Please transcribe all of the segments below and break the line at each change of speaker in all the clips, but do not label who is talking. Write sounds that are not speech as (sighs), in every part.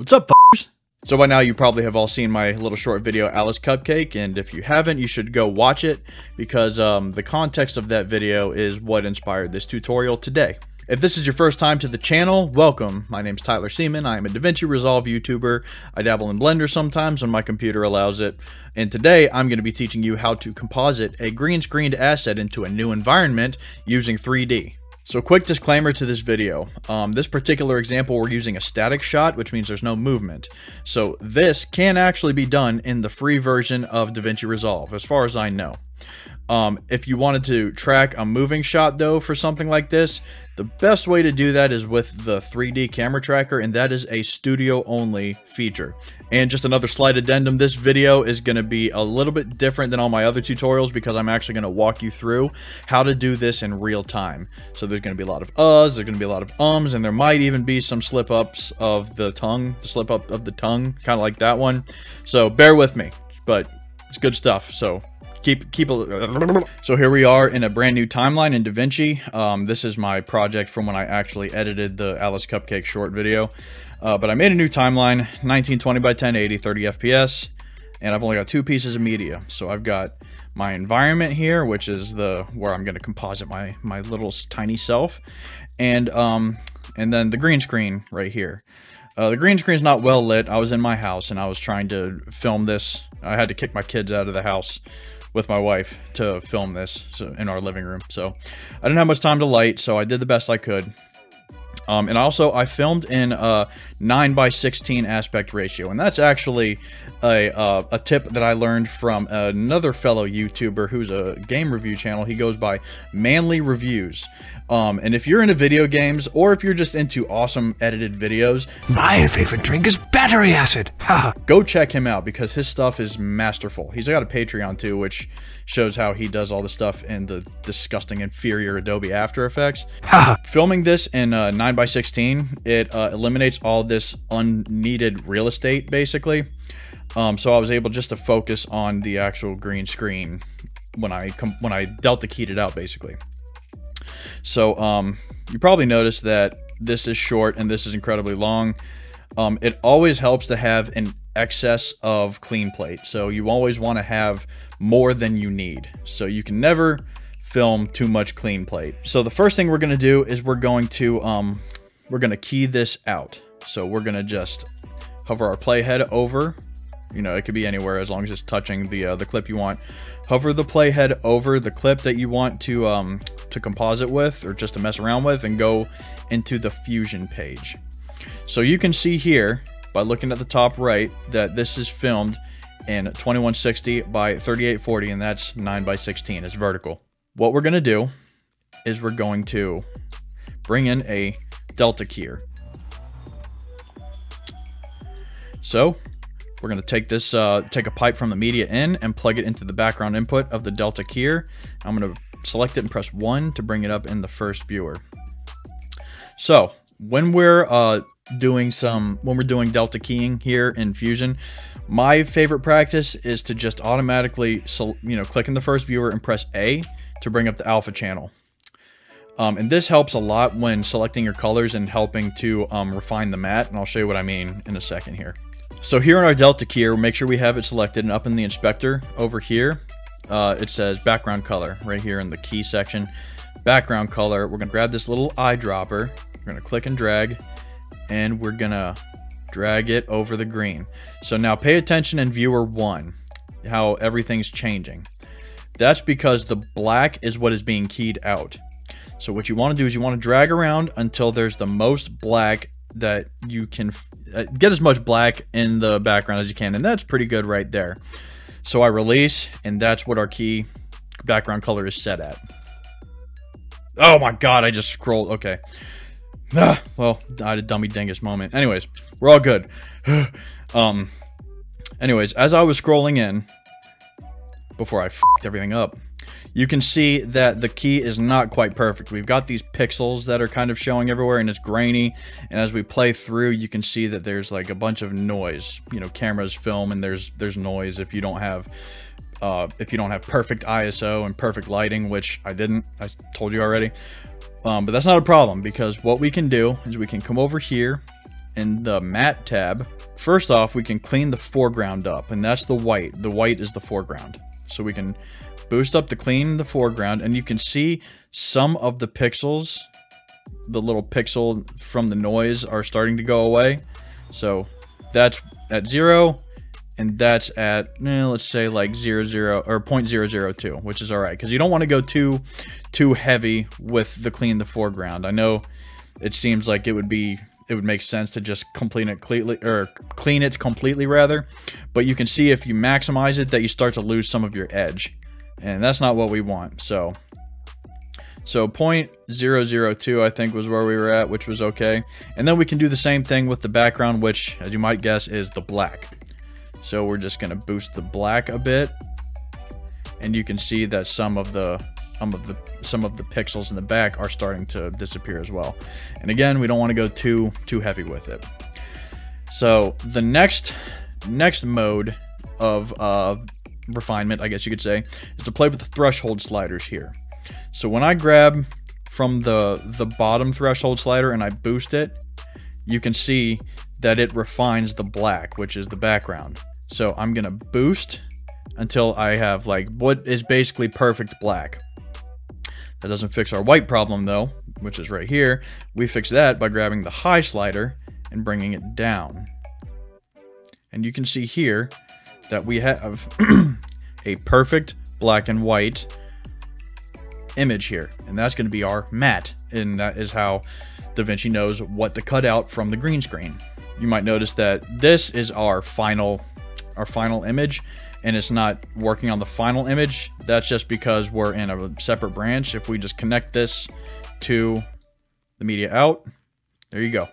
What's up, f***ers? So by now you probably have all seen my little short video, Alice Cupcake, and if you haven't, you should go watch it because um, the context of that video is what inspired this tutorial today. If this is your first time to the channel, welcome. My name is Tyler Seaman. I am a DaVinci Resolve YouTuber. I dabble in Blender sometimes when my computer allows it. And today I'm going to be teaching you how to composite a green screened asset into a new environment using 3D. So quick disclaimer to this video. Um, this particular example, we're using a static shot, which means there's no movement. So this can actually be done in the free version of DaVinci Resolve, as far as I know. Um, if you wanted to track a moving shot though for something like this, the best way to do that is with the 3D camera tracker and that is a studio only feature. And just another slight addendum, this video is going to be a little bit different than all my other tutorials because I'm actually going to walk you through how to do this in real time. So there's going to be a lot of uhs, there's going to be a lot of ums, and there might even be some slip ups of the tongue, the slip up of the tongue, kind of like that one. So bear with me, but it's good stuff. So keep keep a so here we are in a brand new timeline in DaVinci. Um, this is my project from when I actually edited the Alice Cupcake short video. Uh, but I made a new timeline 1920 by 1080 30 FPS and I've only got two pieces of media. So I've got my environment here which is the where I'm going to composite my my little tiny self and um and then the green screen right here. Uh, the green screen is not well lit. I was in my house and I was trying to film this. I had to kick my kids out of the house with my wife to film this so, in our living room. So I didn't have much time to light, so I did the best I could. Um, and also, I filmed in a 9 by 16 aspect ratio, and that's actually a, uh, a tip that I learned from another fellow YouTuber who's a game review channel. He goes by Manley Reviews. Um, and if you're into video games, or if you're just into awesome edited videos,
my favorite drink is battery acid. (laughs)
go check him out because his stuff is masterful. He's got a Patreon too, which shows how he does all the stuff in the disgusting inferior Adobe After Effects. Filming this in uh, 9 by 16 it uh, eliminates all this unneeded real estate, basically. Um, so I was able just to focus on the actual green screen when I when I delta keyed it out, basically. So um, you probably noticed that this is short and this is incredibly long. Um, it always helps to have an excess of clean plate. So you always want to have more than you need. So you can never film too much clean plate. So the first thing we're going to do is we're going to um, we're going to key this out. So we're to just hover our playhead over. You know, it could be anywhere as long as it's touching the uh, the clip you want. Hover the playhead over the clip that you want to um, to composite with or just to mess around with and go into the fusion page. So you can see here by looking at the top right that this is filmed in 2160 by 3840 and that's 9 by 16 it's vertical what we're going to do is we're going to bring in a delta keyer so we're going to take this uh, take a pipe from the media in and plug it into the background input of the delta keyer i'm going to select it and press 1 to bring it up in the first viewer. So when we're uh, doing some when we're doing delta keying here in fusion my favorite practice is to just automatically you know click in the first viewer and press a to bring up the alpha channel. Um, and this helps a lot when selecting your colors and helping to um, refine the matte and i'll show you what i mean in a second here so here in our delta keyer make sure we have it selected and up in the inspector over here uh, it says background color right here in the key section background color we're gonna grab this little eyedropper we're to click and drag and we're to drag it over the green. So now pay attention in viewer one, how everything's changing. That's because the black is what is being keyed out. So what you want to do is you want to drag around until there's the most black that you can uh, get as much black in the background as you can. And that's pretty good right there. So I release and that's what our key background color is set at. Oh my God, I just scrolled. Okay. Ah, well, I had a dummy dingus moment. Anyways, we're all good. (sighs) um, anyways, as I was scrolling in, before I f***ed everything up, you can see that the key is not quite perfect. We've got these pixels that are kind of showing everywhere and it's grainy. And as we play through, you can see that there's like a bunch of noise. You know, cameras film and there's there's noise if you don't have uh, if you don't have perfect ISO and perfect lighting, which I didn't. I told you already. Um, but that's not a problem because what we can do is we can come over here in the matte tab, first off, we can clean the foreground up, and that's the white. The white is the foreground. So we can boost up the clean the foreground, and you can see some of the pixels, the little pixel from the noise are starting to go away. So that's at zero, and that's at eh, let's say like 0, 0 or 0.002 which is all right because you don't want to go too too heavy with the clean the foreground i know it seems like it would be it would make sense to just complete it completely or clean it completely rather but you can see if you maximize it that you start to lose some of your edge and that's not what we want so so 0.002 I think was where we were at, which was okay. And then we can do the same thing with the background, which as you might guess is the black. So we're just going to boost the black a bit. And you can see that some of the some of the some of the pixels in the back are starting to disappear as well. And again, we don't want to go too too heavy with it. So the next next mode of uh, refinement, I guess you could say, is to play with the threshold sliders here. So when I grab from the the bottom threshold slider and I boost it, you can see that it refines the black, which is the background. So I'm to boost until I have like what is basically perfect black. That doesn't fix our white problem though, which is right here. We fix that by grabbing the high slider and bringing it down. And you can see here that we have (clears throat) a perfect black and white image here. And that's going to be our matte. And that is how DaVinci knows what to cut out from the green screen. You might notice that this is our final our final image and it's not working on the final image, that's just because we're in a separate branch. If we just connect this to the media out, there you go.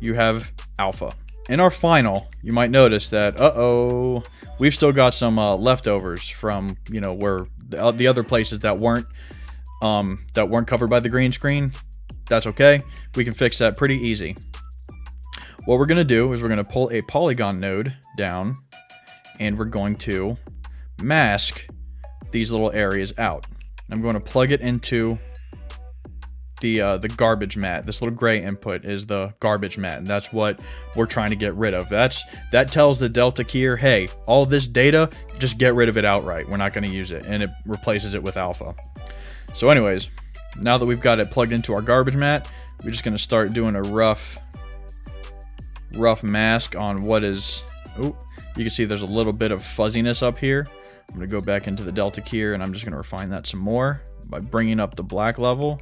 You have alpha. In our final, you might notice that, uh-oh, we've still got some uh, leftovers from, you know, where the, uh, the other places that weren't um, that weren't covered by the green screen. That's okay. We can fix that pretty easy. What we're going to do is we're going to pull a polygon node down and we're going to mask these little areas out. I'm going to plug it into the uh, the garbage matte. This little gray input is the garbage matte, and that's what we're trying to get rid of. That's That tells the Delta keyer, hey, all this data, just get rid of it outright. We're not going to use it, and it replaces it with alpha. So anyways, now that we've got it plugged into our garbage matte, we're just going to start doing a rough, rough mask on what is... Oh, you can see there's a little bit of fuzziness up here. I'm to go back into the Delta keyer and I'm just to refine that some more by bringing up the black level.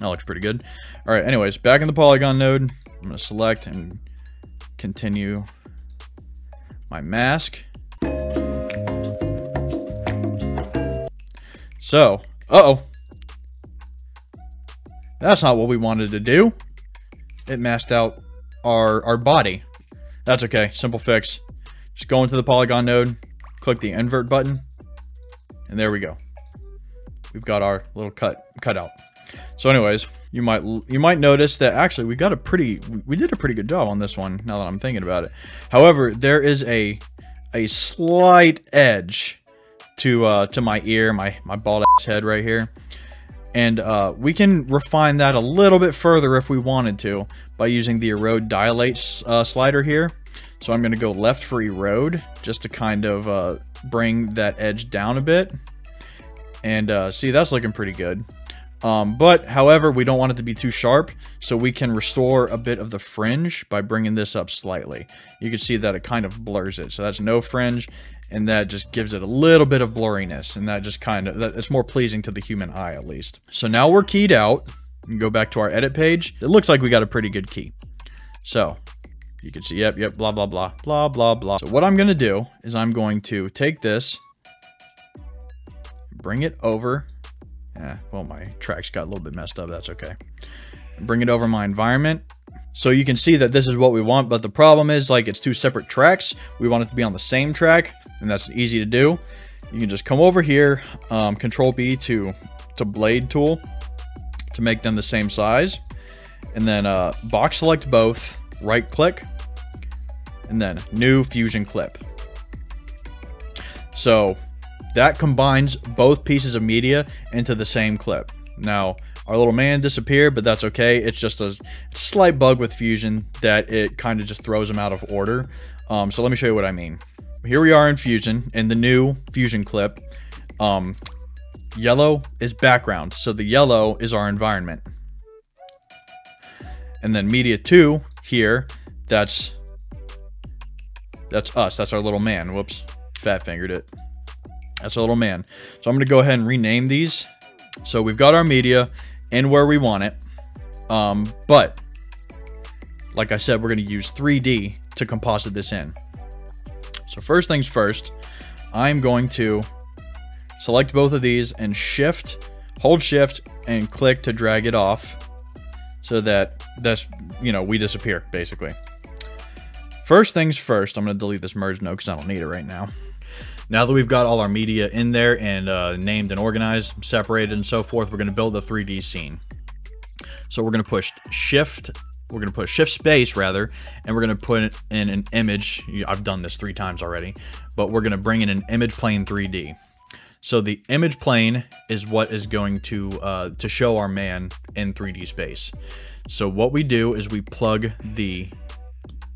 That looks pretty good. All right, anyways, back in the polygon node, I'm to select and continue my mask. So, uh-oh. That's not what we wanted to do. It masked out our, our body. That's okay. Simple fix. Just go into the polygon node, click the invert button, and there we go. We've got our little cut cutout. So anyways, you might you might notice that actually we got a pretty we did a pretty good job on this one now that I'm thinking about it. However, there is a a slight edge to uh, to my ear, my my bald ass head right here. And uh, we can refine that a little bit further if we wanted to by using the erode dilate uh, slider here. So I'm going to go left for erode just to kind of uh, bring that edge down a bit. And uh, see, that's looking pretty good. Um, but, however, we don't want it to be too sharp, so we can restore a bit of the fringe by bringing this up slightly. You can see that it kind of blurs it, so that's no fringe, and that just gives it a little bit of blurriness, and that just kind of, that, it's more pleasing to the human eye at least. So now we're keyed out, and go back to our edit page. It looks like we got a pretty good key. So, you can see, yep, yep, blah, blah, blah, blah, blah, blah. So what I'm going to do is I'm going to take this, bring it over yeah, well, my tracks got a little bit messed up. That's okay. Bring it over my environment. So you can see that this is what we want, but the problem is like it's two separate tracks. We want it to be on the same track, and that's easy to do. You can just come over here, um, Control B to to blade tool to make them the same size, and then uh, box select both, right click, and then new fusion clip. So that combines both pieces of media into the same clip. Now, our little man disappeared, but that's okay. It's just a, slight bug with Fusion that it kind of just throws them out of order. Um, so let me show you what I mean. Here we are in Fusion, in the new Fusion clip. Um, yellow is background, so the yellow is our environment. And then media 2 here, that's that's us. That's our little man. Whoops. Fat fingered it. That's our little man. So I'm going to go ahead and rename these. So we've got our media in where we want it. Um, but, like I said, we're going to use 3D to composite this in. So first things first, I'm going to select both of these and shift, hold shift and click to drag it off so that that's, you know, we disappear basically. First things first, I'm going to delete this merge node because I don't need it right now. Now that we've got all our media in there and uh, named and organized, separated and so forth, we're going to build the 3D scene. So we're going to push shift, we're going to put shift space rather, and we're going to put it in an image. I've done this three times already, but we're going to bring in an image plane 3D. So the image plane is what is going to uh, to show our man in 3D space. So what we do is we plug the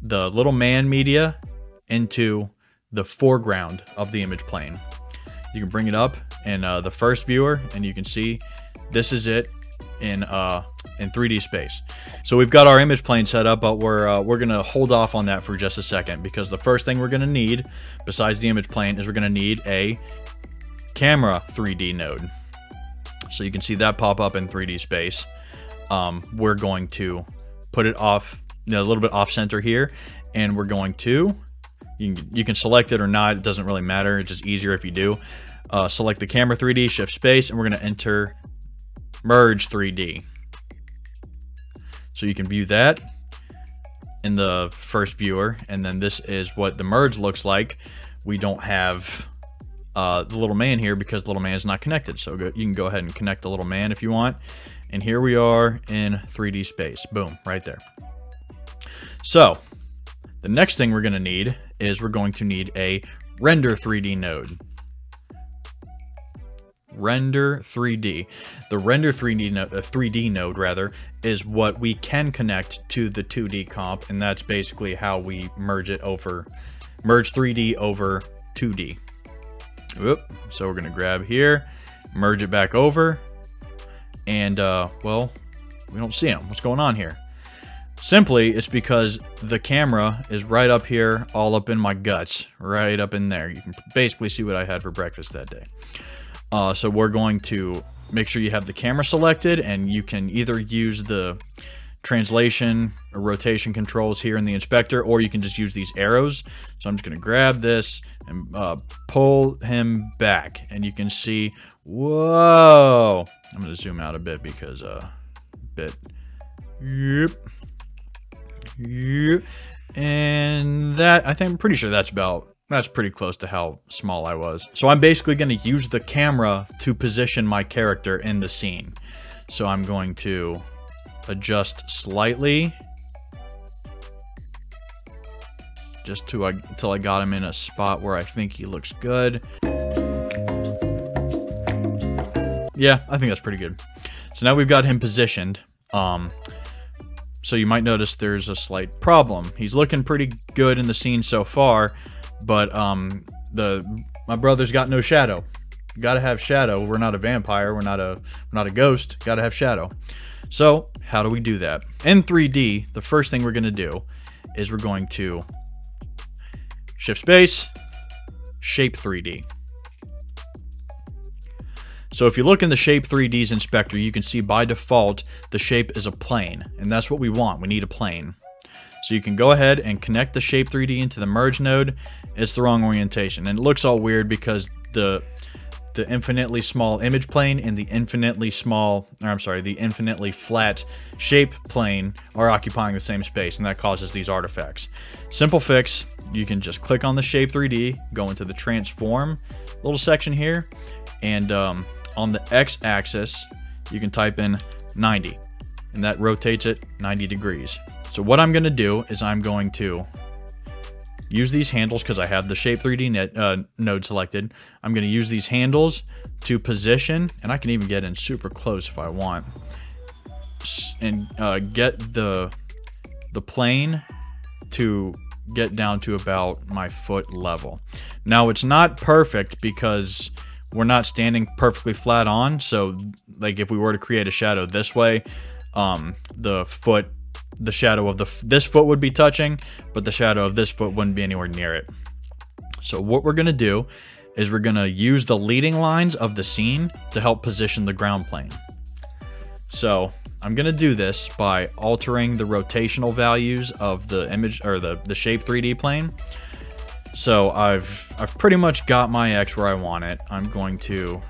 the little man media into the foreground of the image plane. You can bring it up in uh, the first viewer and you can see this is it in uh, in 3D space. So we've got our image plane set up, but we're uh, we're gonna hold off on that for just a second because the first thing we're gonna need, besides the image plane, is we're gonna need a camera 3D node. So you can see that pop up in 3D space. Um, we're going to put it off you know, a little bit off center here, and we're going to you can, you can select it or not. It doesn't really matter. It's just easier if you do. Uh, select the camera 3D, shift space, and we're to enter merge 3D. So you can view that in the first viewer, and then this is what the merge looks like. We don't have uh, the little man here because the little man is not connected. So go, you can go ahead and connect the little man if you want. And here we are in 3D space. Boom, right there. So the next thing we're going to need is we're going to need a render 3D node. Render 3D. The render 3D, no, uh, 3D node rather is what we can connect to the 2D comp, and that's basically how we merge it over, merge 3D over 2D. Whoop. So we're gonna grab here, merge it back over, and uh, well, we don't see them. What's going on here? Simply, it's because the camera is right up here, all up in my guts, right up in there. You can basically see what I had for breakfast that day. Uh, so we're going to make sure you have the camera selected, and you can either use the translation or rotation controls here in the inspector, or you can just use these arrows. So I'm just going to grab this and uh, pull him back, and you can see, whoa! I'm going to zoom out a bit because, uh, bit, yep. And that, I think, I'm pretty sure that's about, that's pretty close to how small I was. So I'm basically going to use the camera to position my character in the scene. So I'm going to adjust slightly. Just to, until I got him in a spot where I think he looks good. Yeah, I think that's pretty good. So now we've got him positioned. Um, so you might notice there's a slight problem. He's looking pretty good in the scene so far, but um, the my brother's got no shadow. Got to have shadow. We're not a vampire. We're not a we're not a ghost. Got to have shadow. So how do we do that? In 3D, the first thing we're going to do is we're going to shift space, shape 3D. So if you look in the Shape 3Ds inspector, you can see by default, the shape is a plane, and that's what we want. We need a plane. So you can go ahead and connect the Shape 3D into the merge node. It's the wrong orientation, and it looks all weird because the the infinitely small image plane and the infinitely small, or I'm sorry, the infinitely flat shape plane are occupying the same space, and that causes these artifacts. Simple fix, you can just click on the Shape 3D, go into the transform little section here, and um, on the x-axis, you can type in 90, and that rotates it 90 degrees. So what I'm going to do is I'm going to use these handles because I have the shape 3D net, uh, node selected. I'm going to use these handles to position, and I can even get in super close if I want, and uh, get the the plane to get down to about my foot level. Now it's not perfect because we're not standing perfectly flat on. So like if we were to create a shadow this way, um, the foot, the shadow of the this foot would be touching, but the shadow of this foot wouldn't be anywhere near it. So what we're gonna do is we're gonna use the leading lines of the scene to help position the ground plane. So I'm gonna do this by altering the rotational values of the image or the, the shape 3D plane. So I've I've pretty much got my X where I want it. I'm going to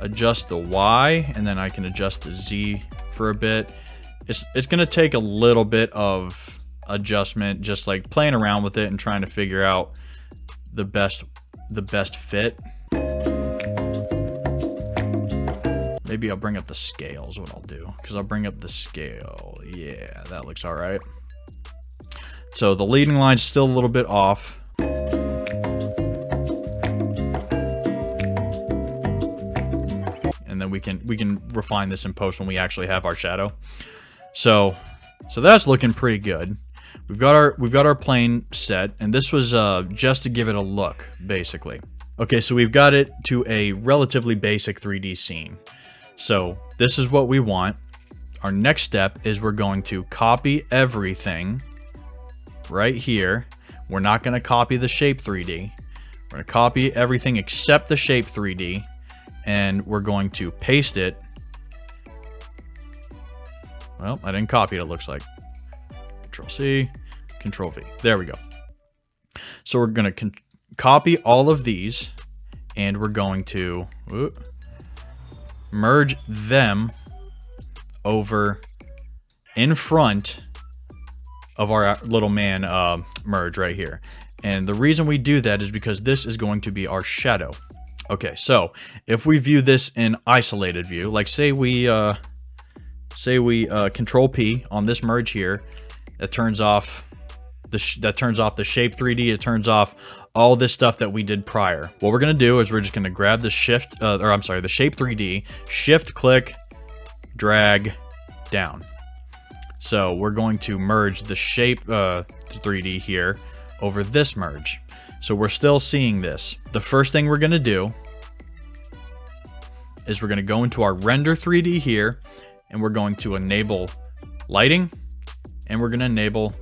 adjust the Y and then I can adjust the Z for a bit. It's it's gonna take a little bit of adjustment, just like playing around with it and trying to figure out the best the best fit. Maybe I'll bring up the scale is what I'll do. Because I'll bring up the scale. Yeah, that looks alright. So the leading line's still a little bit off. And then we can we can refine this in post when we actually have our shadow. So so that's looking pretty good. We've got our we've got our plane set, and this was uh, just to give it a look, basically. Okay, so we've got it to a relatively basic 3D scene. So this is what we want. Our next step is we're going to copy everything right here. We're not going to copy the shape 3D. We're going to copy everything except the shape 3D. And we're going to paste it. Well, I didn't copy it, it looks like. Control C, Control V. There we go. So we're going to copy all of these. And we're going to... Whoop, merge them over in front of our little man uh, merge right here. And the reason we do that is because this is going to be our shadow. Okay, so if we view this in isolated view, like say we uh, say we uh, control P on this merge here, that turns off the that turns off the shape 3D. It turns off all this stuff that we did prior. What we're to do is we're just to grab the shift, uh, or I'm sorry, the shape 3D, shift click, drag down. So we're going to merge the shape uh, 3D here over this merge. So we're still seeing this. The first thing we're to do is we're to go into our render 3D here and we're going to enable lighting and we're going to enable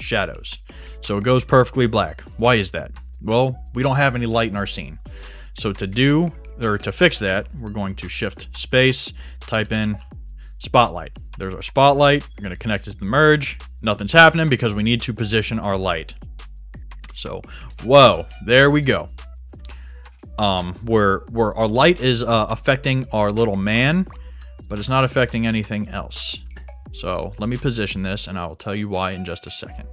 shadows. So it goes perfectly black. Why is that? Well, we don't have any light in our scene. So to do, or to fix that, we're going to shift space, type in spotlight. There's our spotlight. We're going to connect it to the merge. Nothing's happening because we need to position our light. So, whoa, there we go. Um, where, where our light is uh, affecting our little man, but it's not affecting anything else. So let me position this and I will tell you why in just a second.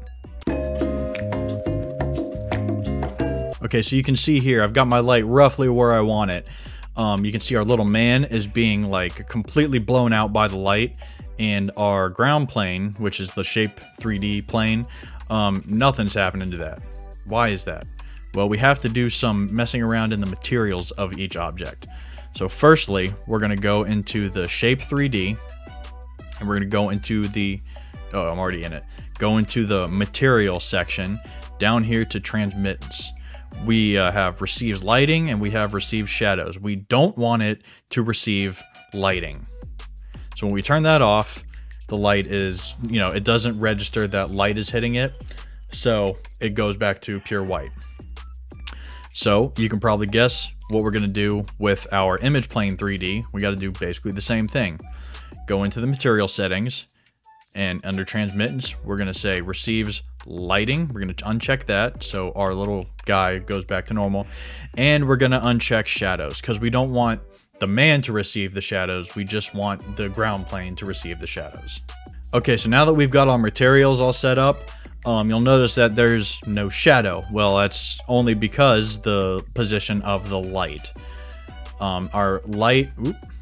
Okay, so you can see here, I've got my light roughly where I want it. Um, you can see our little man is being like completely blown out by the light and our ground plane, which is the shape 3D plane, um, nothing's happening to that. Why is that? Well, we have to do some messing around in the materials of each object. So firstly, we're going to go into the shape 3D and we're going to go into the, oh, I'm already in it. Go into the material section down here to transmittance. We uh, have received lighting and we have received shadows. We don't want it to receive lighting. So when we turn that off, the light is, you know, it doesn't register that light is hitting it. So it goes back to pure white. So you can probably guess what we're going to do with our image plane 3D. We got to do basically the same thing go into the material settings, and under transmittance, we're going to say receives lighting. We're going to uncheck that so our little guy goes back to normal. And we're going to uncheck shadows because we don't want the man to receive the shadows. We just want the ground plane to receive the shadows. Okay, so now that we've got our materials all set up, um, you'll notice that there's no shadow. Well, that's only because the position of the light. Um, our light,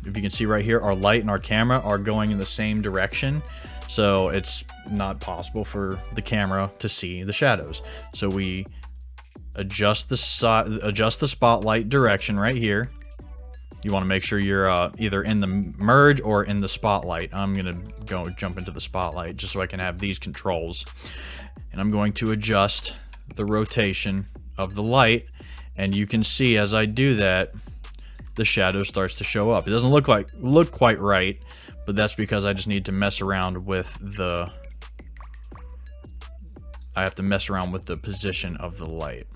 if you can see right here, our light and our camera are going in the same direction. So it's not possible for the camera to see the shadows. So we adjust the si adjust the spotlight direction right here. You want to make sure you're uh, either in the merge or in the spotlight. I'm going to go jump into the spotlight just so I can have these controls. And I'm going to adjust the rotation of the light. And you can see as I do that, the shadow starts to show up. It doesn't look like look quite right, but that's because I just need to mess around with the I have to mess around with the position of the light.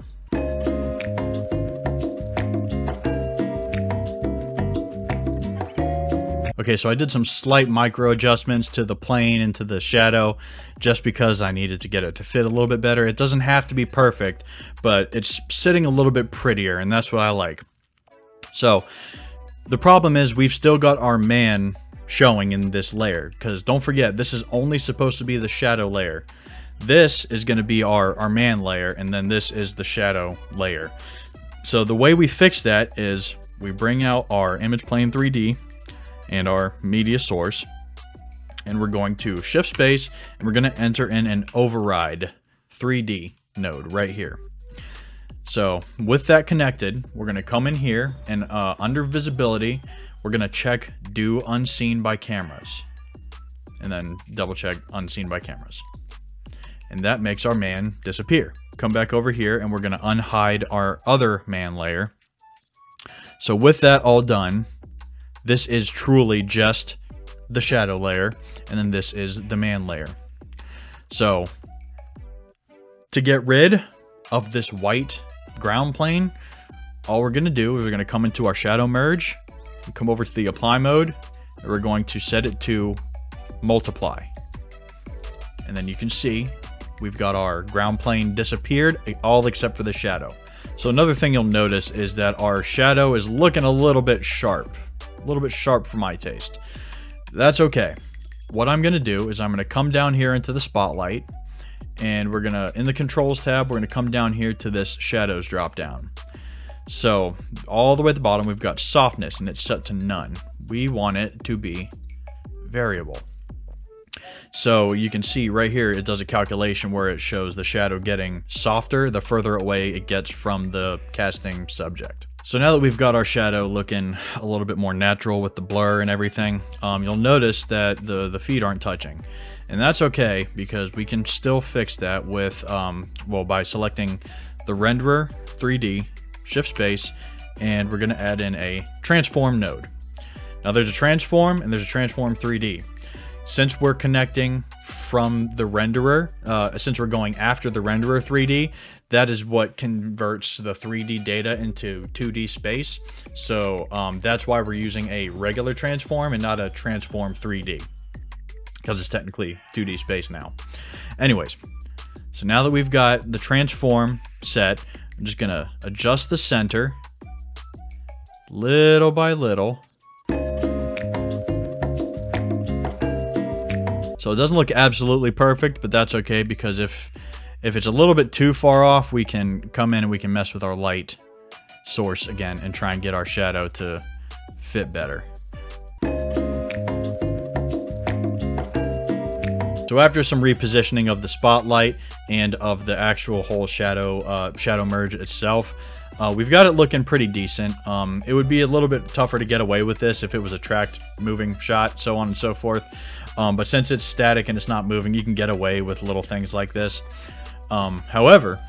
Okay, so I did some slight micro adjustments to the plane and to the shadow just because I needed to get it to fit a little bit better. It doesn't have to be perfect, but it's sitting a little bit prettier, and that's what I like. So, the problem is we've still got our man showing in this layer, because don't forget, this is only supposed to be the shadow layer. This is going to be our, our man layer, and then this is the shadow layer. So the way we fix that is we bring out our image plane 3D, and our media source. And we're going to shift space and we're going to enter in an override 3D node right here. So with that connected, we're going to come in here and uh, under visibility, we're going to check do unseen by cameras and then double check unseen by cameras. And that makes our man disappear. Come back over here and we're going to unhide our other man layer. So with that all done, this is truly just the shadow layer, and then this is the man layer. So, to get rid of this white ground plane, all we're to do is we're to come into our shadow merge, come over to the apply mode, and we're going to set it to multiply. And then you can see we've got our ground plane disappeared, eh, all except for the shadow. So another thing you'll notice is that our shadow is looking a little bit sharp a little bit sharp for my taste. That's okay. What I'm going to do is I'm going to come down here into the spotlight and we're going to, in the controls tab, we're going to come down here to this shadows drop down. So all the way at the bottom, we've got softness and it's set to none. We want it to be variable. So you can see right here, it does a calculation where it shows the shadow getting softer the further away it gets from the casting subject. So now that we've got our shadow looking a little bit more natural with the blur and everything, um, you'll notice that the, the feet aren't touching. And that's okay because we can still fix that with, um, well, by selecting the renderer 3D, shift space, and we're going to add in a transform node. Now there's a transform and there's a transform 3D. Since we're connecting from the renderer, uh, since we're going after the renderer 3D, that is what converts the 3D data into 2D space. So um, that's why we're using a regular transform and not a transform 3D because it's technically 2D space now. Anyways, so now that we've got the transform set, I'm just to adjust the center little by little. So it doesn't look absolutely perfect, but that's okay because if if it's a little bit too far off, we can come in and we can mess with our light source again and try and get our shadow to fit better. So after some repositioning of the spotlight and of the actual whole shadow uh, shadow merge itself, uh, we've got it looking pretty decent. Um, it would be a little bit tougher to get away with this if it was a tracked moving shot, so on and so forth. Um, but since it's static and it's not moving, you can get away with little things like this. Um, however,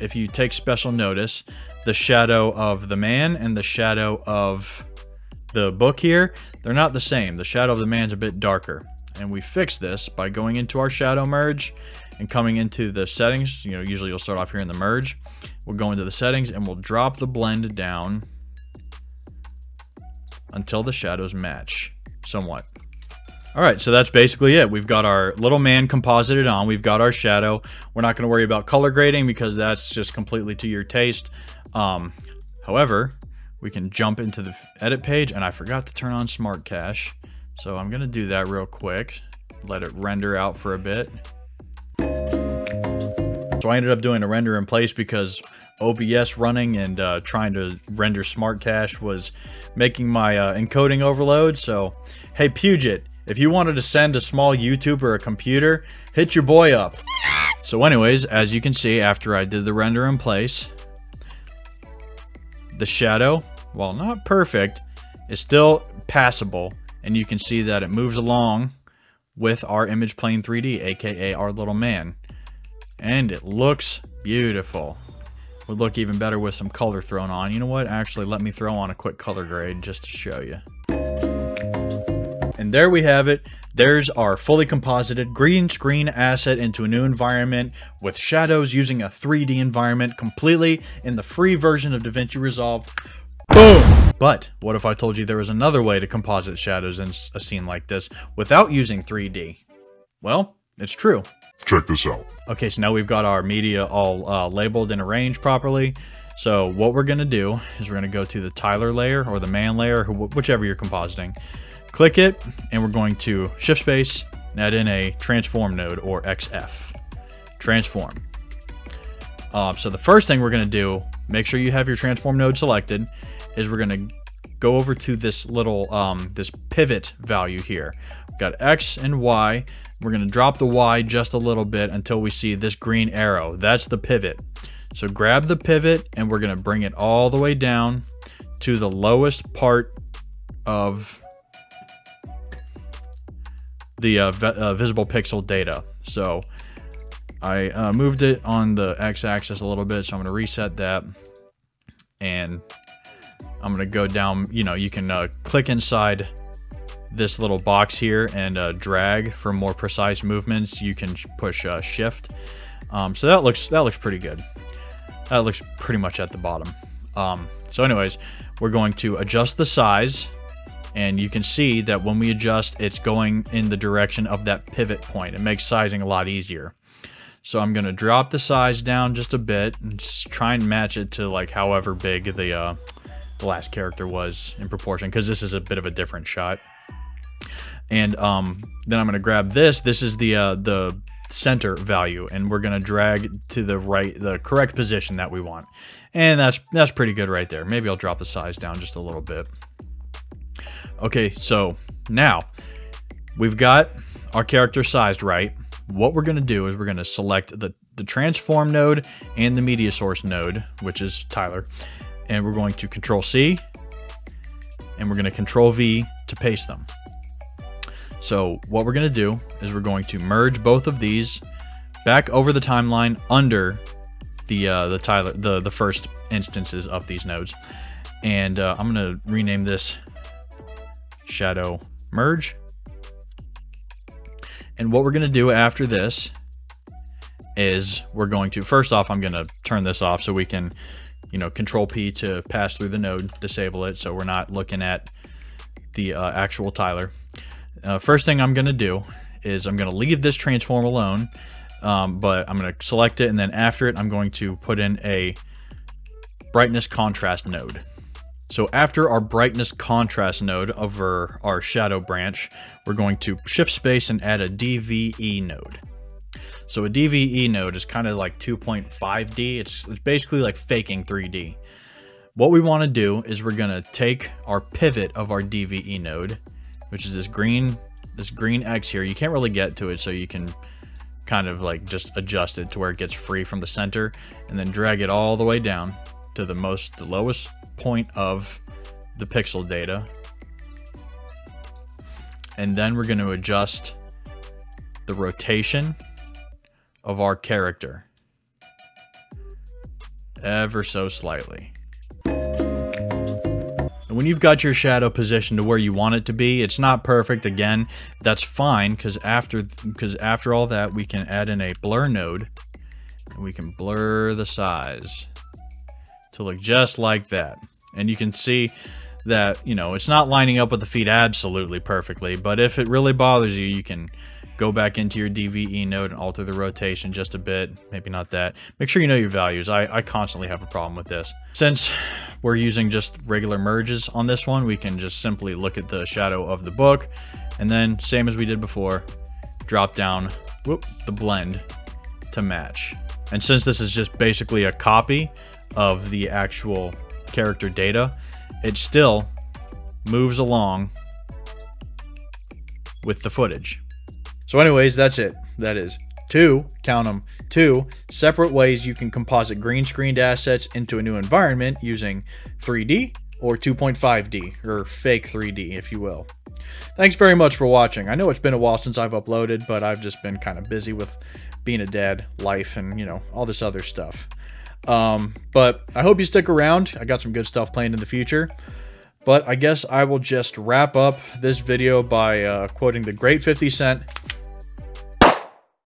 if you take special notice, the shadow of the man and the shadow of the book here, they're not the same. The shadow of the man's a bit darker. And we fix this by going into our shadow merge and coming into the settings. You know, usually you'll start off here in the merge. We'll go into the settings and we'll drop the blend down until the shadows match somewhat. All right, so that's basically it. We've got our little man composited on. We've got our shadow. We're not going to worry about color grading because that's just completely to your taste. Um, however, we can jump into the edit page, and I forgot to turn on Smart Cache. So I'm going to do that real quick. Let it render out for a bit. So I ended up doing a render in place because OBS running and uh, trying to render Smart Cache was making my uh, encoding overload. So, hey Puget, If you wanted to send a small YouTube or a computer, hit your boy up. So anyways, as you can see, after I did the render in place, the shadow, while not perfect, is still passable. And you can see that it moves along with our image plane 3D, aka our little man. And it looks beautiful. Would look even better with some color thrown on. You know what? Actually, let me throw on a quick color grade just to show you. And there we have it. There's our fully composited green screen asset into a new environment with shadows using a 3D environment completely in the free version of DaVinci Resolve. Boom! But what if I told you there was another way to composite shadows in a scene like this without using 3D? Well, it's true.
Check this out.
Okay, so now we've got our media all uh, labeled and arranged properly. So what we're going to do is we're going to go to the Tyler layer or the man layer, whichever you're compositing. Click it, and we're going to shift space, and add in a transform node or XF. Transform. Um, so the first thing we're going to do, make sure you have your transform node selected, is we're going to go over to this little, um, this pivot value here. We've got X and Y. We're going to drop the Y just a little bit until we see this green arrow. That's the pivot. So grab the pivot and we're going to bring it all the way down to the lowest part of the uh, uh, visible pixel data. So I uh, moved it on the x-axis a little bit, so I'm going to reset that. And I'm going to go down, you know, you can uh, click inside this little box here and uh, drag for more precise movements. You can push uh, shift. Um, so that looks that looks pretty good. That looks pretty much at the bottom. Um, so anyways, we're going to adjust the size and you can see that when we adjust, it's going in the direction of that pivot point. It makes sizing a lot easier. So I'm going to drop the size down just a bit and just try and match it to like however big the, uh, the last character was in proportion because this is a bit of a different shot. And um, then I'm going to grab this. This is the uh, the center value and we're going to drag to the right the correct position that we want and that's that's pretty good right there maybe I'll drop the size down just a little bit Okay, so now we've got our character sized right. What we're going to do is we're going to select the, the transform node and the media source node, which is Tyler. And we're going to control C and we're going to control V to paste them. So what we're going to do is we're going to merge both of these back over the timeline under the uh, the Tyler the the first instances of these nodes, and uh, I'm going to rename this shadow merge. And what we're going to do after this is we're going to, first off, I'm going to turn this off so we can, you know, control P to pass through the node, disable it. So we're not looking at the uh, actual Tyler. Uh, first thing I'm going to do is I'm going to leave this transform alone, um, but I'm going to select it. And then after it, I'm going to put in a brightness contrast node. So after our brightness contrast node over our shadow branch, we're going to shift space and add a DVE node. So a DVE node is kind of like 2.5D. It's, it's basically like faking 3D. What we want to do is we're going to take our pivot of our DVE node, which is this green this green X here. You can't really get to it, so you can kind of like just adjust it to where it gets free from the center and then drag it all the way down to the most the lowest point of the pixel data. And then we're going to adjust the rotation of our character ever so slightly. And when you've got your shadow positioned to where you want it to be, it's not perfect again. That's fine because after because after all that, we can add in a blur node and we can blur the size to look just like that. And you can see that, you know, it's not lining up with the feet absolutely perfectly, but if it really bothers you, you can go back into your DVE node and alter the rotation just a bit. Maybe not that. Make sure you know your values. I, I constantly have a problem with this. Since we're using just regular merges on this one, we can just simply look at the shadow of the book and then same as we did before, drop down whoop, the blend to match. And since this is just basically a copy of the actual character data, it still moves along with the footage. So anyways, that's it. That is two, count them, two separate ways you can composite green screened assets into a new environment using 3D or 2.5D, or fake 3D, if you will. Thanks very much for watching. I know it's been a while since I've uploaded, but I've just been kind of busy with being a dad, life, and, you know, all this other stuff. Um, but I hope you stick around. I got some good stuff planned in the future. But I guess I will just wrap up this video by uh, quoting the great 50 Cent